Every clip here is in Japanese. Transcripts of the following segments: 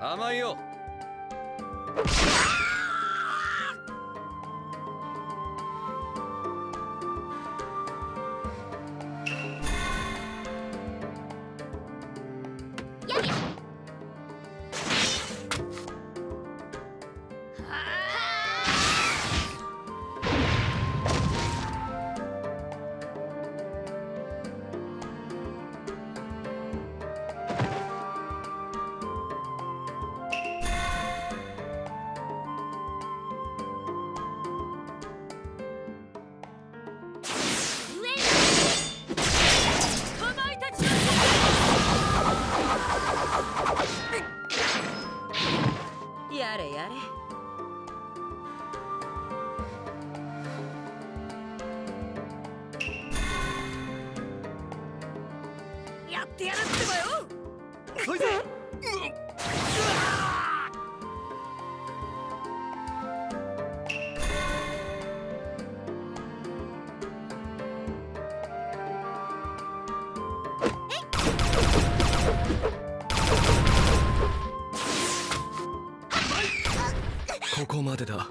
甘いよ。やれやれ。やってやるってばよ。そいぜここまでだ。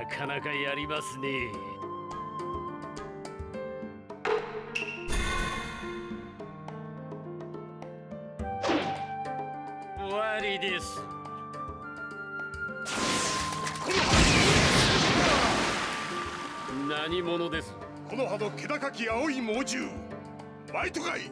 なかなかやりますね。終わりです。何者です？この葉の気高き青い猛獣。マイトガイ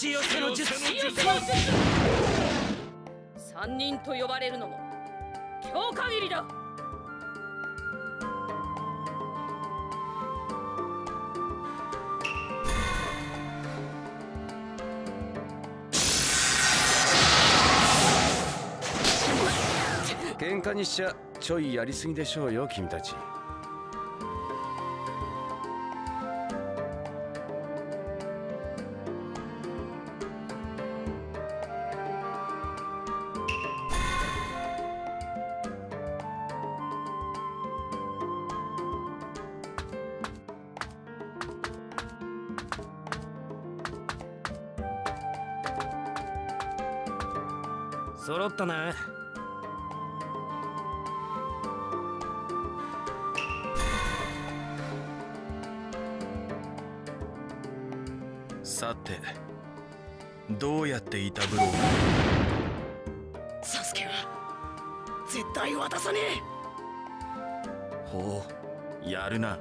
口寄せの術口寄せの術三人と呼ばれるのも今日限りだ。喧嘩にしちゃちょいやりすぎでしょうよ君たち。揃ったな。さてどうやっていたぶろうサスケは絶対渡さねえ。ほうやるな